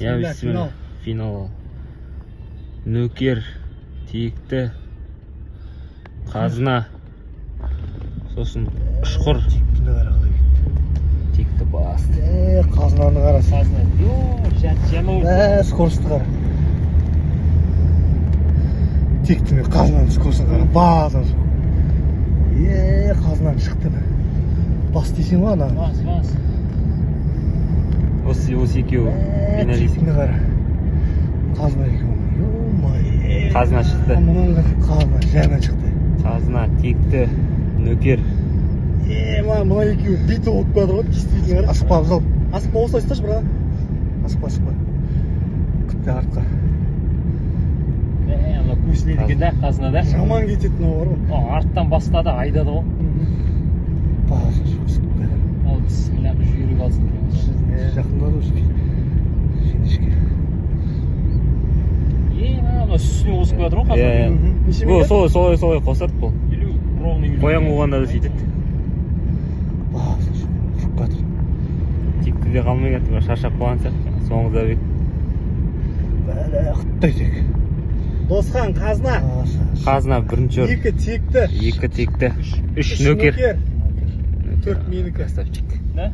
иә Бисмилля, финал. Нөкер текті қазына сосын ұшқыр тектіні қара қалай кетті? Текті басты е қазынаны қара. Қазына. Йо, жат жамау. скоростьті қара. Тектіні қазынаның скоростьін қара. Базар е қазынаны шықты бас десең ғой ана? Бас, бас. Осы осы екеуі тектіні қара қазына екен қазына шықты қазына жаман шықты қазына текті нөкер е мына мына екеуі битва болып келе жатыр ғой действительно қара асықпа абзал асықпа осылай ұсташы брат асықпа асықпа күтпе артқа ана көсіледі екен да қазына да. жаман кетеді мынау бар ғой арттан бастады айдады ғой. Үстіне қосып қояды ғой иә қазір. Минут? солай солай солай қосады бұл Елу, ровный қоян қуғанда да сөйтеді базар жүріп жатыр тектіде қалмай кетті бірақ шаршап қалған сияқты соңғы забег бәле құттай тек досхан қазына қазына бірінші орын екі текті екі текті үш нөкер төрт менікі красавчик Да?